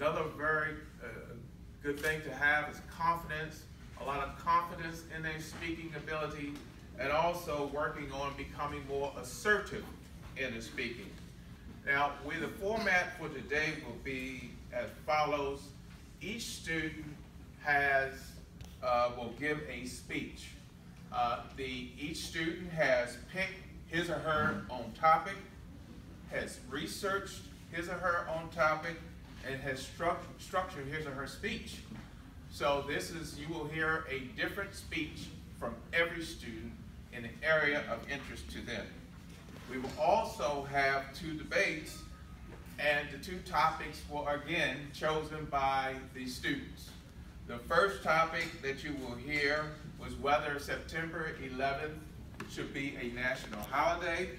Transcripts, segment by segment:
Another very uh, good thing to have is confidence, a lot of confidence in their speaking ability, and also working on becoming more assertive in their speaking. Now, we, the format for today will be as follows. Each student has, uh, will give a speech. Uh, the, each student has picked his or her own topic, has researched his or her own topic, and has stru structured his or her speech. So this is, you will hear a different speech from every student in an area of interest to them. We will also have two debates, and the two topics were again chosen by the students. The first topic that you will hear was whether September 11th should be a national holiday,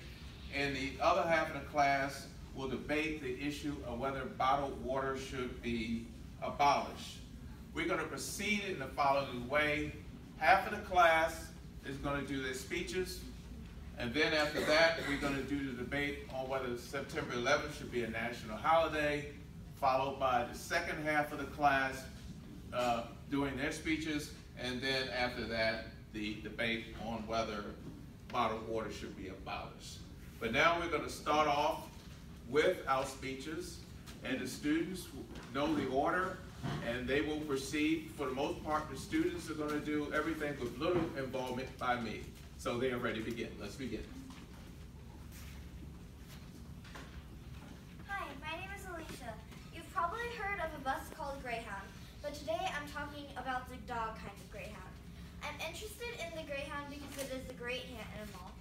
and the other half of the class will debate the issue of whether bottled water should be abolished. We're going to proceed in the following way. Half of the class is going to do their speeches, and then after that, we're going to do the debate on whether September 11th should be a national holiday, followed by the second half of the class uh, doing their speeches, and then after that, the debate on whether bottled water should be abolished. But now we're going to start off with our speeches, and the students know the order, and they will proceed. For the most part, the students are going to do everything with little involvement by me. So they are ready to begin. Let's begin. Hi, my name is Alicia. You've probably heard of a bus called Greyhound, but today I'm talking about the dog kind of Greyhound. I'm interested in the Greyhound because it is a great animal.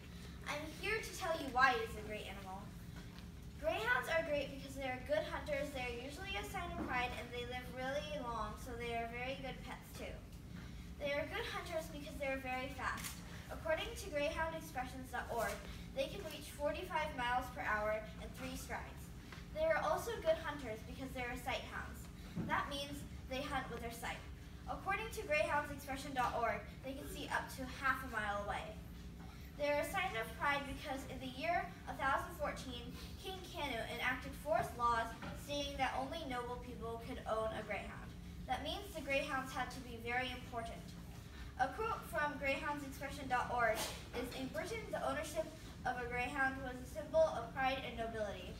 I'm here to tell you why it is a great animal. Greyhounds are great because they are good hunters, they are usually a sign of pride, and they live really long, so they are very good pets too. They are good hunters because they are very fast. According to GreyhoundExpressions.org, they can reach 45 miles per hour in three strides. They are also good hunters because they are sight hounds. That means they hunt with their sight. According to GreyhoundExpression.org, they can see up to half a mile away. They are a sign of pride because in the year 1014, King Canute enacted forest laws stating that only noble people could own a greyhound. That means the greyhounds had to be very important. A quote from greyhoundsexpression.org is, in Britain, the ownership of a greyhound was a symbol of pride and nobility.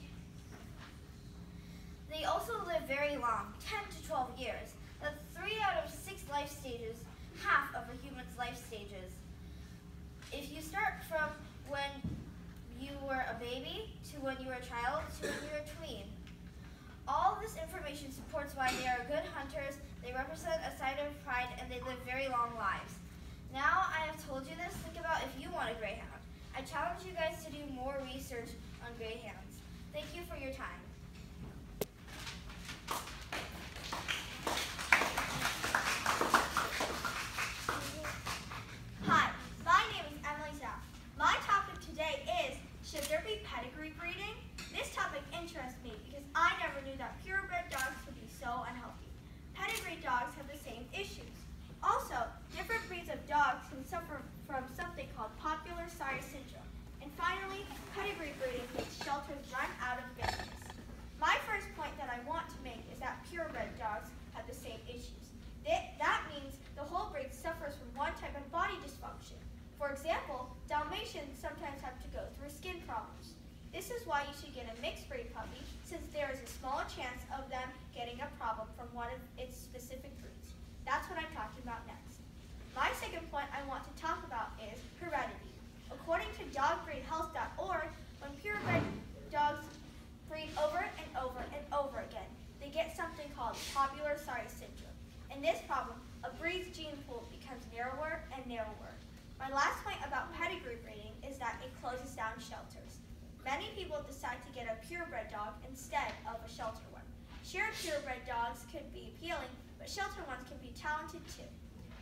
They also live very long, 10 to 12 years. That's three out of six life stages, half of a human's life stages. If you start from when you were a baby, to when you were a child, to when you were a tween. All this information supports why they are good hunters, they represent a sign of pride, and they live very long lives. Now I have told you this, think about if you want a greyhound. I challenge you guys to do more research on greyhounds. Thank you for your time. Hi, my name is Emily Zhao. My topic today is, should there be pedigree breeding? This topic interests me because I never knew that purebred dogs could be so unhealthy. Pedigree dogs have the same issues. Also, different breeds of dogs can suffer from something called syndrome. And finally, pedigree breeding makes shelters run out of business. My first point that I want to make is that purebred dogs have the same issues. That means the whole breed suffers from one type of body dysfunction. For example, Dalmatians sometimes have to go through skin problems. This is why you should get a mixed breed puppy, since there is a small chance of them getting a problem from one of its specific breeds. That's what I'm talking about next. My second point I want to talk about is heredity. According to dogbreedhealth.org, when purebred dogs breed over and over and over again, they get something called popular sire syndrome. In this problem, a breed's gene pool becomes narrower and narrower. My last point about pedigree breeding is that it closes down shelters. Many people decide to get a purebred dog instead of a shelter one. Sure, purebred dogs could be appealing, but shelter ones can be talented too.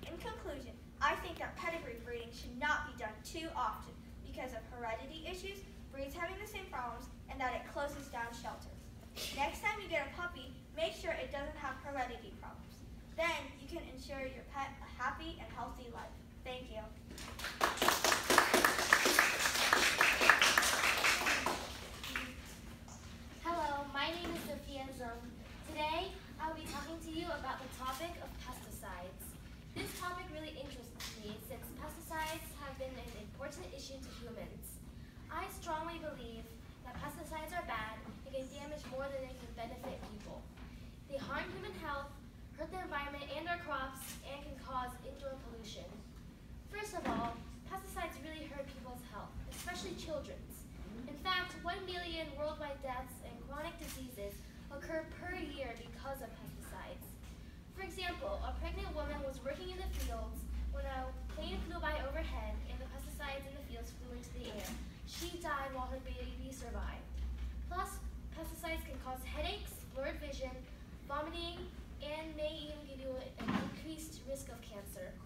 In conclusion, I think that pedigree breeding should not be done too often because of heredity issues, breeds having the same problems, and that it closes down shelters. Next time you get a puppy, make sure it doesn't have heredity problems. Then you can ensure your pet a happy and healthy life. Thank you. Hello, my name is Sophia Zone. Today, I'll be talking to you about the topic of pesticides. This topic really interests me since pesticides have been an important issue to humans. I strongly believe that pesticides are bad and can damage more than they can benefit people. They harm human health, hurt the environment and our crops, and can cause indoor pollution. First of all, pesticides really hurt people's health, especially children's. In fact, 1 million worldwide deaths and chronic diseases occur per year because of pesticides. For example, a pregnant woman was working in the fields when a plane flew by overhead and the pesticides in the fields flew into the air. She died while her baby survived. Plus, pesticides can cause headaches, blurred vision, vomiting, and may even give you an increased risk of cancer.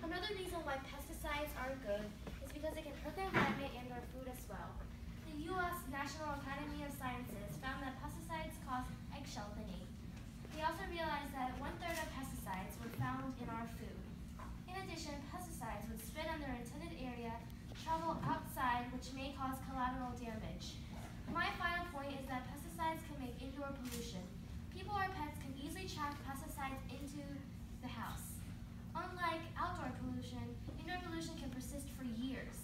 Another reason why pesticides aren't good is because they can hurt the environment and our food as well. The U.S. National Academy of Sciences found that pesticides cause eggshell thinning. They also realized that one third of pesticides were found in our food. In addition, pesticides would spread on their intended area, travel outside, which may cause collateral damage. My final point is that pesticides can make indoor pollution. People or pets can easily trap pesticides into the house. Unlike outdoor pollution, indoor pollution can persist for years.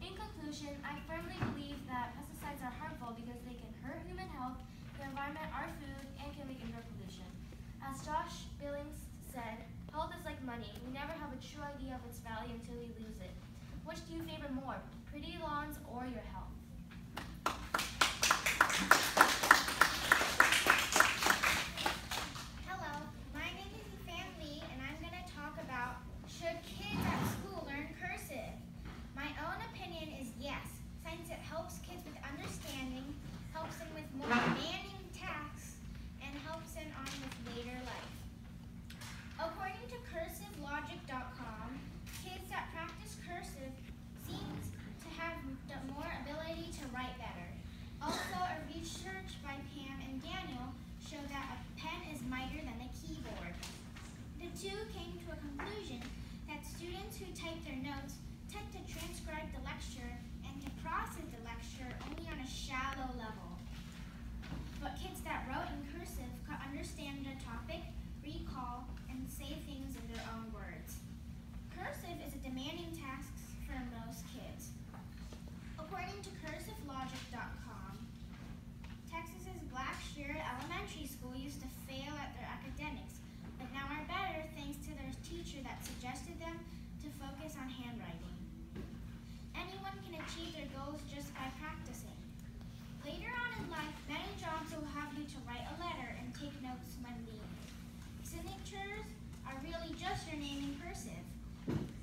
In conclusion, I firmly believe that pesticides are harmful because they can hurt human health, the environment, our food, and can make indoor pollution. As Josh Billings said, health is like money. We never have a true idea of its value until we lose it. Which do you favor more, pretty lawns or your health? Hello, my name is Yifan Lee, and I'm going to talk about should kids at school learn cursive? My own opinion is yes, since it helps kids with understanding, helps them with more demanding tasks, and helps them on with later life. According to CursiveLogic.com, kids that practice cursive seems to have the more ability to write better. Also, a research by Pam and Daniel show that a pen is mightier than the keyboard. The two came to a conclusion that students who type their notes tend to transcribe the lecture and to process the lecture only on a shallow level. But kids that wrote in cursive could understand the topic, recall, and say things in their own words. Cursive is a demanding task for most kids. According to CursiveLogic.com, Texas's Blackshear Elementary School used to fail at their academics, but now are better thanks to their teacher that suggested them to focus on handwriting. Anyone can achieve their goals just by practicing. Later on in life, many jobs will have you to write a letter and take notes when needed. Signatures are really just your name in cursive.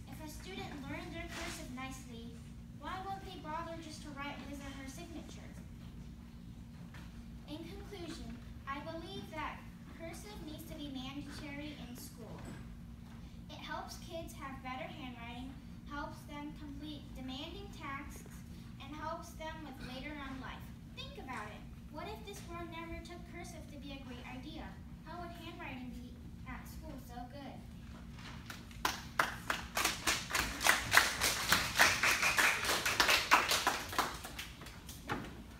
If a student learned their cursive nicely, why won't they bother just to write his or her signature? In conclusion, I believe that cursive needs to be mandatory in school. It helps kids have better handwriting, helps them complete demanding tasks, and helps them with later on life. Think about it. What if this world never took cursive to be a great idea? How would handwriting be at school so good?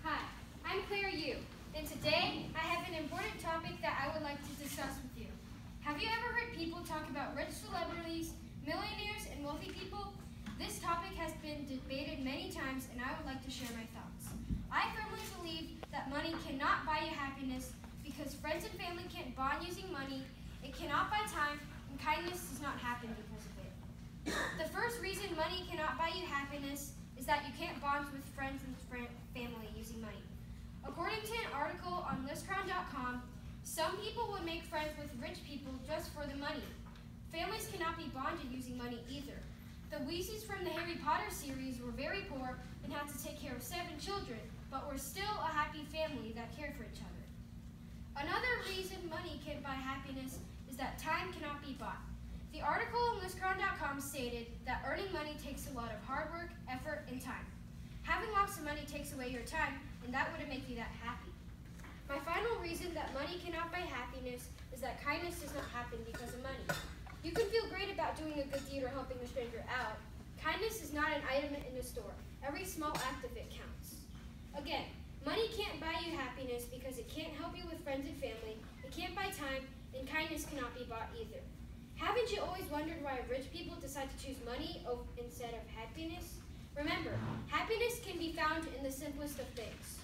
Hi, I'm Claire Yu, and today I have an important topic that I would like to discuss with you. Have you ever heard people talk about rich celebrities, millionaires, and wealthy people? This topic has been debated many times, and I would like to share my thoughts. I firmly believe that money cannot buy you happiness because friends and family can't bond using money, it cannot buy time, and kindness does not happen because of it. The first reason money cannot buy you happiness is that you can't bond with friends and family using money. According to an article on listcrown.com, some people would make friends with rich people just for the money. Families cannot be bonded using money either. The Weasleys from the Harry Potter series were very poor and had to take care of seven children, but were still a happy family that cared for each other. Another reason money can't buy happiness is that time cannot be bought. The article on listcrown.com stated that earning money takes a lot of hard work, effort, and time. Having lots of money takes away your time, and that wouldn't make you that happy. My final reason that money cannot buy happiness is that kindness does not happen because of money. You can feel great about doing a good deed or helping a stranger out. Kindness is not an item in a store. Every small act of it counts. Again, Money can't buy you happiness because it can't help you with friends and family, it can't buy time, and kindness cannot be bought either. Haven't you always wondered why rich people decide to choose money instead of happiness? Remember, happiness can be found in the simplest of things.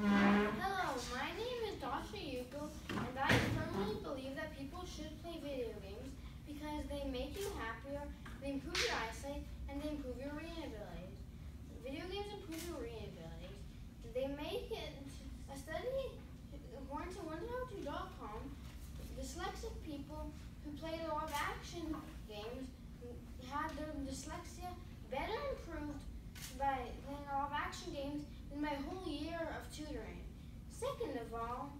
Hello, my name is Dasha Yuko, and I firmly believe that people should play video games because they make you happier they improve your eyesight and they improve your reading abilities. Video games improve your reading abilities. They make it a study according to onetow2.com, dyslexic people who played a lot of action games had their dyslexia better improved by playing a lot of action games than my whole year of tutoring. Second of all,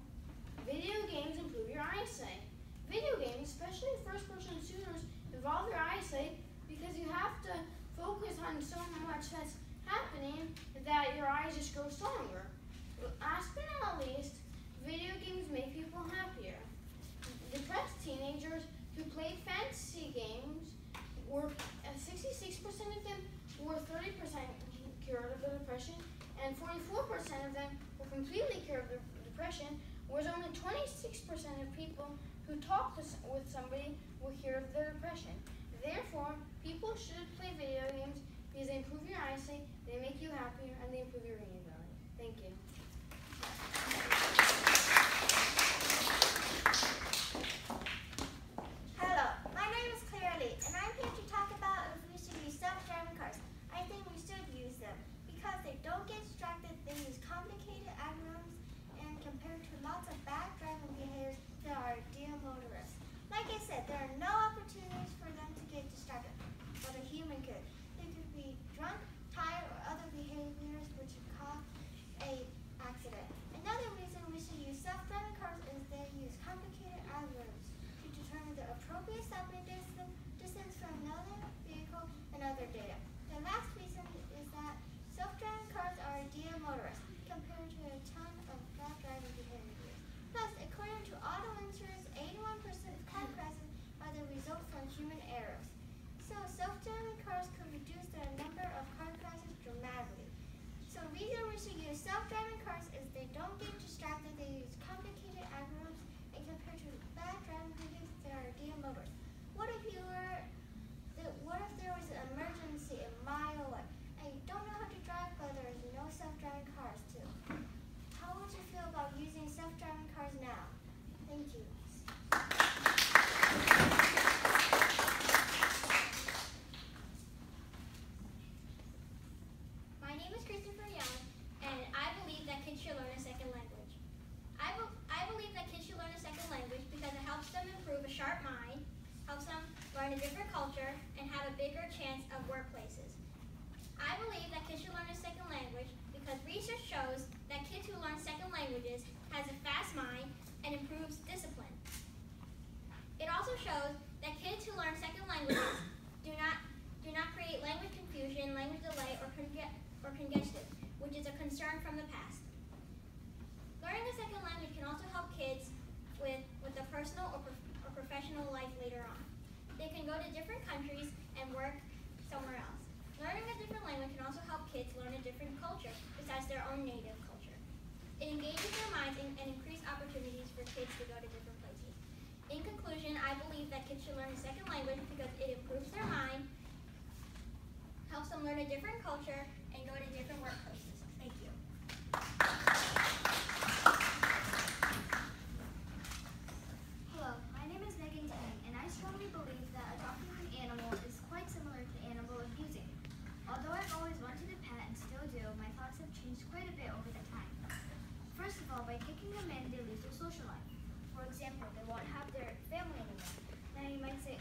video games improve your eyesight. Video games, especially first-person shooters, involve your eyesight on so much that's happening that your eyes just grow stronger. Last but not least, video games make people happier. Depressed teenagers who play fantasy games were uh, 66% of them were 30% cured of their depression, and 44% of them were completely cured of their depression, whereas only 26% of people who talk with somebody will of their depression. Therefore, people should play video games Exemplo de Einstein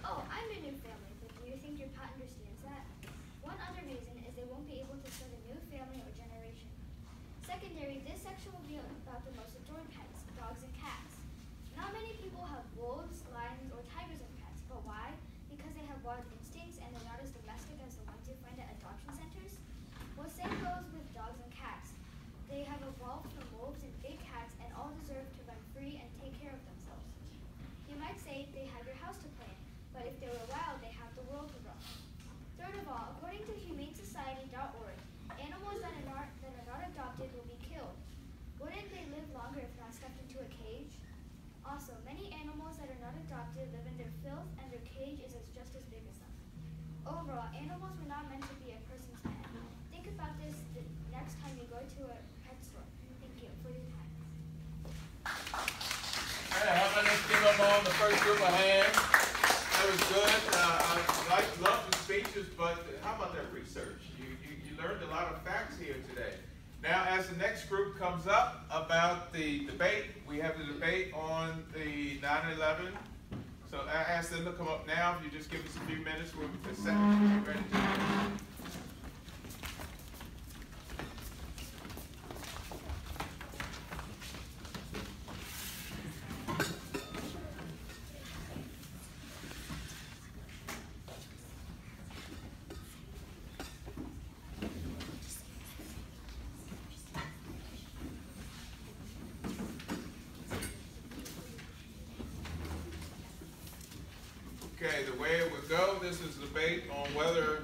Oh, I'm a new family, but do you think your pet understands that? One other reason is they won't be able to start a new family or generation. Secondary, this section will be about the most adored pets, dogs and cats. Not many people have wolves, adopted live in their filth and their cage is as just as big as them. Overall, animals were not meant to be a person's pet. Think about this the next time you go to a pet store. Thank you for your time. Hey, how about let's give them all the first group of hands? That was good. Uh, I like, love the speeches, but how about that research? You, you, you learned a lot of facts here today. Now, as the next group comes up about the debate, we have the debate on the 9/11. So I ask them to come up now. If you just give us a few minutes, we'll be. Ready to Okay, the way it would go, this is debate on whether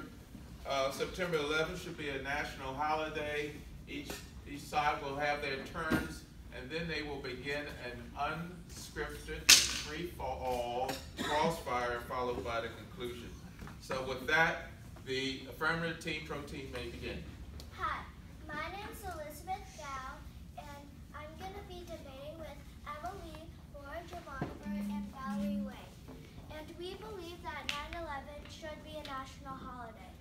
uh, September 11th should be a national holiday. Each, each side will have their turns, and then they will begin an unscripted, free-for-all crossfire followed by the conclusion. So with that, the affirmative team pro team may begin. Hi, my name is Elizabeth Dow, and I'm going to be debating with Emily, Laura Javoniver, and Valerie Way. And we believe that 9-11 should be a national holiday.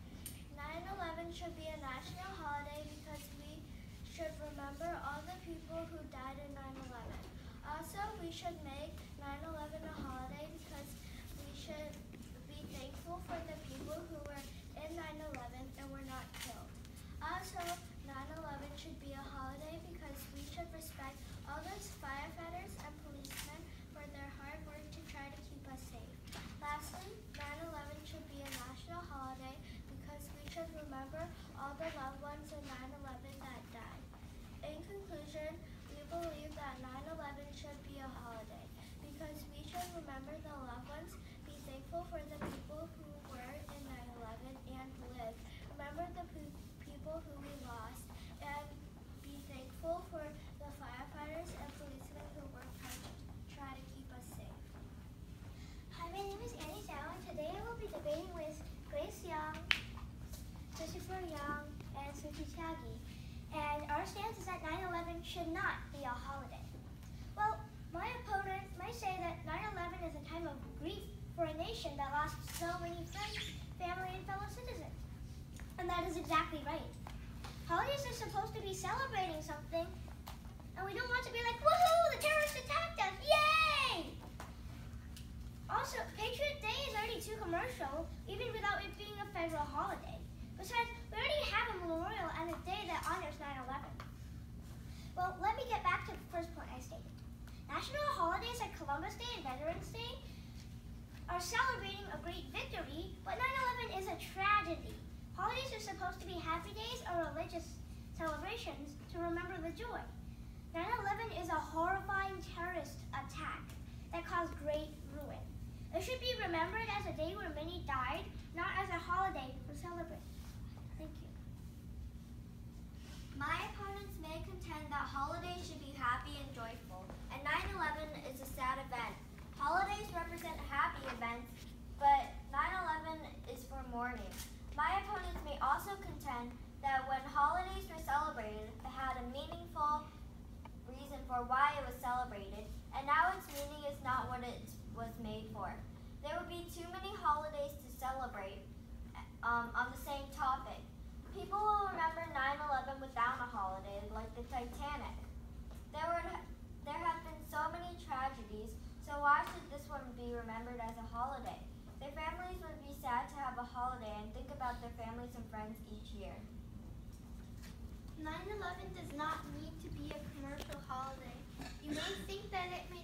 9-11 should be a national holiday because we should remember all the people who died in 9-11. Also, we should make 9-11 a holiday because we should be thankful for the people who were in 9-11 and were not killed. Also, 9-11 should be a holiday because we should respect all those firefighters and policemen for their hard work to try to keep us safe. Lastly, 9-11 should be a national holiday because we should remember all the loved ones in 9-11 that died. In conclusion, we believe that 9-11 should be a holiday because we should remember the loved ones, be thankful for the people who were in 9-11 and lived, remember the pe- people who we lost, and be thankful for the firefighters and policemen who worked hard to try to keep us safe. Hi, my name is Annie Zhao, and today I will be debating with Grace Young, Christopher Young, and Suki Chagi. And our stance is that 9-11 should not be a holiday. Well, my opponent might say that 9-11 is a time of grief for a nation that lost so many friends, family, and fellow citizens. And that is exactly right. Holidays are supposed to be celebrating something, and we don't want to be like, woohoo, the terrorists attacked us, yay! Also, Patriot Day is already too commercial, even without it being a federal holiday. Besides, we already have a memorial and a day that honors 9-11. Well, let me get back to the first point I stated. National holidays like Columbus Day and Veterans Day are celebrating a great victory, but 9-11 is a tragedy. Holidays are supposed to be happy days or religious celebrations to remember the joy. 9-11 is a horrifying terrorist attack that caused great ruin. It should be remembered as a day where many died, not as a holiday for celebration. Thank you. My opponents may contend that holidays should be happy and joyful, and 9-11 is a sad event. Holidays represent happy events, but 9-11 is for mourning. My opponents may also contend that when holidays were celebrated, it had a meaningful reason for why it was celebrated, and now its meaning is not what it was made for. There would be too many holidays to celebrate um, on the same topic. People will remember 9/11 without a holiday, like the Titanic. There ha- there have been so many tragedies, so why should this one be remembered as a holiday? Their families would be sad to have a holiday and think about their families and friends each year. 9-11 does not need to be a commercial holiday. You may think that it may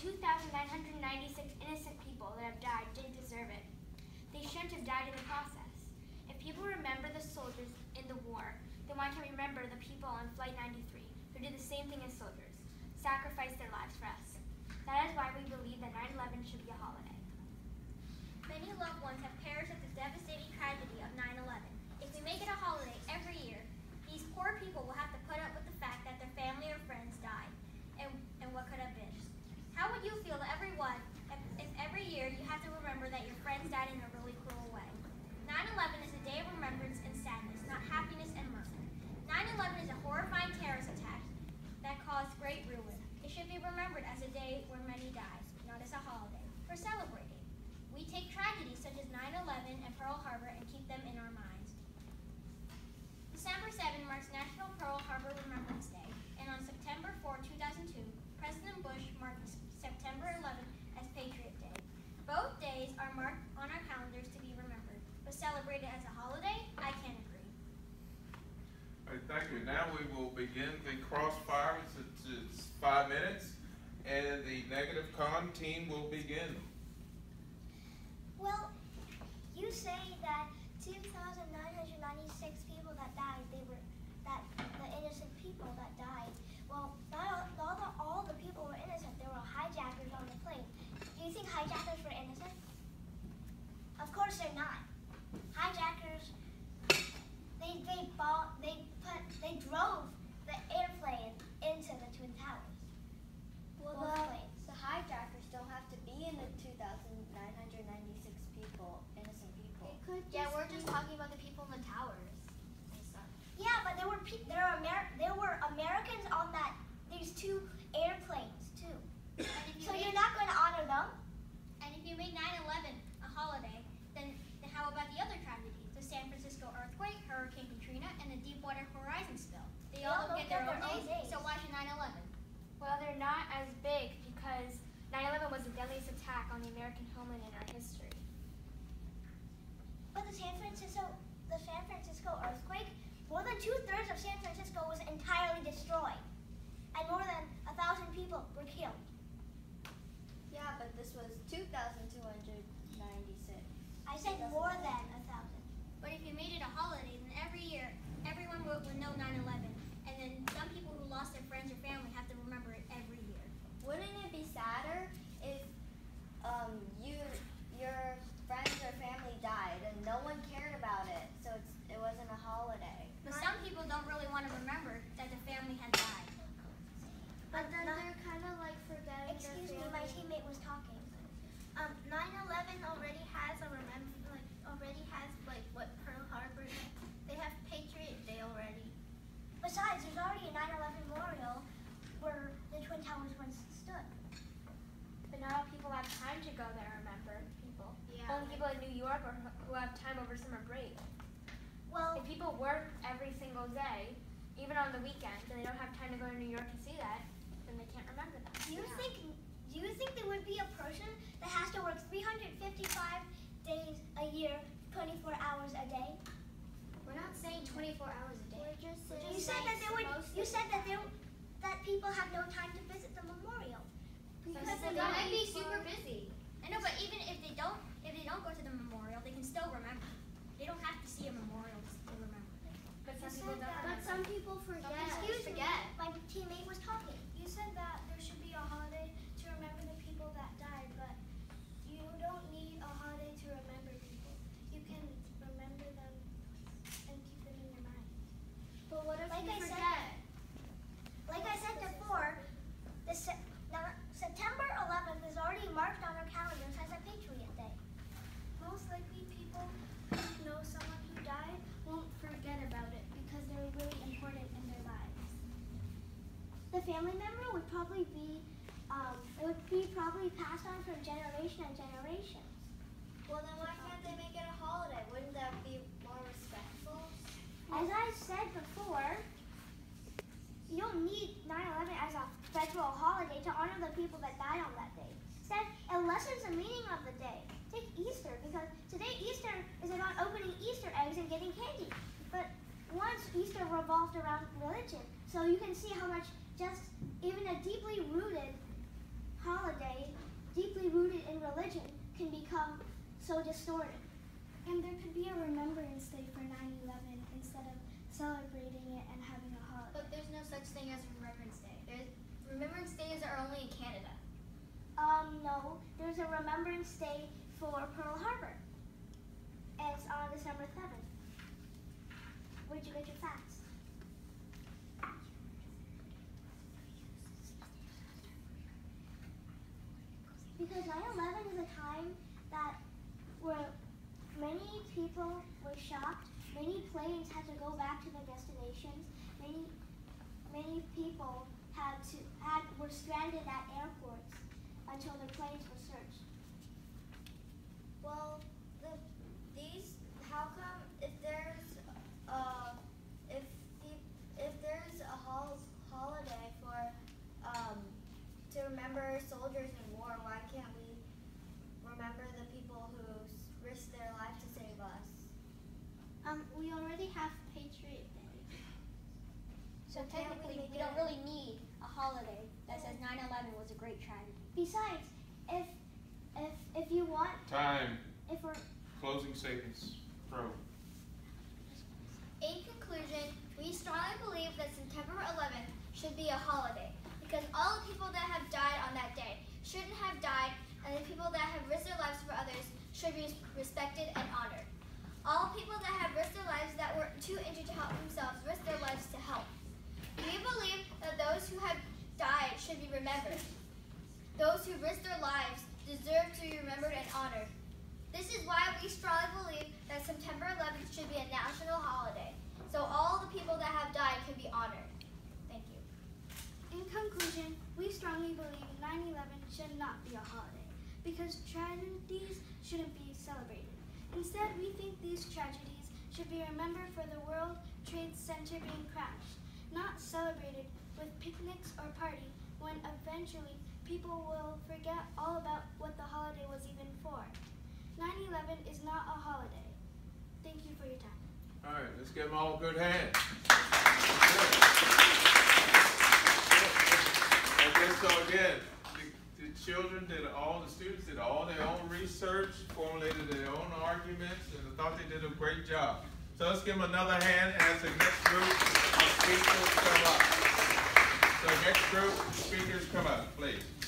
2,996 innocent people that have died didn't deserve it. They shouldn't have died in the process. If people remember the soldiers in the war, then why can't we remember the people on Flight 93 who did the same thing as soldiers, sacrificed their lives for us? That is why we believe that 9-11 should be a holiday. Many loved ones have begin the crossfire. It's, it's five minutes, and the negative con team will begin. Francisco, the San Francisco earthquake, more than two-thirds of San Francisco was entirely destroyed, and more than a 1,000 people were killed. Yeah, but this was 2,296. I said more than. will have no time to visit the memorial. Because they might be super busy. I know, but even if they don't, if they don't go to the memorial, they can still remember. They don't have to see a memorial to remember. But some people don't. But some people forget. Excuse me. forget. My teammate family member would probably be, um, it would be probably passed on from generation and generation. Well, then why can't they make it a holiday? Wouldn't that be more respectful? As I said before, you don't need 9/11 as a federal holiday to honor the people that died on that day. Instead, it lessens the meaning of the day. Take Easter because today Easter is about opening Easter eggs and getting candy. But once Easter revolved around religion, so you can see how much just even a deeply rooted holiday, deeply rooted in religion, can become so distorted. And there could be a remembrance day for 9/11 instead of celebrating it and having a holiday. But there's no such thing as Remembrance Day. There's, Remembrance Days are only in Canada. Um, no, there's a Remembrance Day for Pearl Harbor. And it's on December 7th. Where'd you get your facts? Because 9/11 is a time that where many people were shocked, many planes had to go back to their destinations, many many people had to had were stranded at airports until their planes were searched. Well, the, these, how come if there's, uh, if the, if there's a hol- holiday for, um, to remember soldiers in war, why can't we remember the people who s- risked their life to save us? Um, we already have Patriot Day. So technically, we don't really need a holiday that says 9/11 was a great tragedy. Besides, if if if you want Time. if we're Closing statements. Pro. In conclusion, we strongly believe that September 11th should be a holiday because all the people that have died on that day shouldn't have died, and the people that have risked their lives for others should be respected and honored. All people that have risked their lives that were too injured to help themselves risk their lives to help. We believe that those who have died should be remembered. Those who risked their lives deserve to be remembered and honored. This is why we strongly believe that September 11th should be a national holiday, so all the people that have died can be honored. Thank you. In conclusion, we strongly believe 9/11 should not be a holiday because tragedies shouldn't be celebrated. Instead, we think these tragedies should be remembered for the World Trade Center being crashed, not celebrated with picnics or party when eventually people will forget all about what the holiday was even for. 9/11 is not a holiday. Thank you for your time. All right, let's give them all a good hand. Okay, so again, the children did all, the students did all their own research, formulated their own arguments, and I thought they did a great job. So let's give them another hand as the next group of speakers come up. So next group of speakers come up, please.